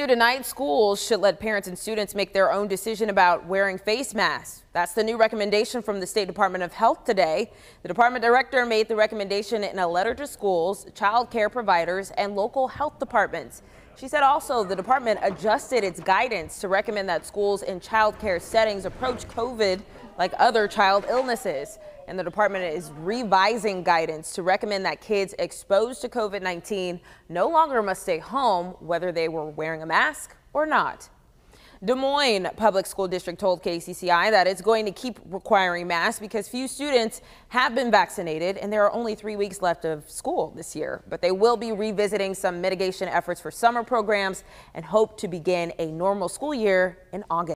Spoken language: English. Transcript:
New tonight, schools should let parents and students make their own decision about wearing face masks. That's the new recommendation from the State Department of Health today. The department director made the recommendation in a letter to schools, child care providers, and local health departments. She said also the department adjusted its guidance to recommend that schools in child care settings approach COVID like other child illnesses. And the department is revising guidance to recommend that kids exposed to COVID-19 no longer must stay home, whether they were wearing a mask or not. Des Moines Public School District told KCCI that it's going to keep requiring masks because few students have been vaccinated and there are only three weeks left of school this year. But they will be revisiting some mitigation efforts for summer programs and hope to begin a normal school year in August.